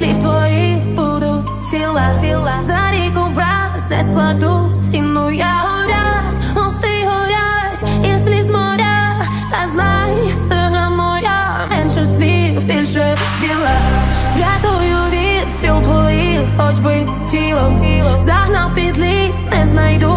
слів твоїх буду ціла, ціла за рік бралась, не складу ціну я горять, мости горять, і сліз моря, та знай, сира моя, менше слів, більше діла. Врятую від стріл хоч би тіло, тіло загнав під лід, не знайду.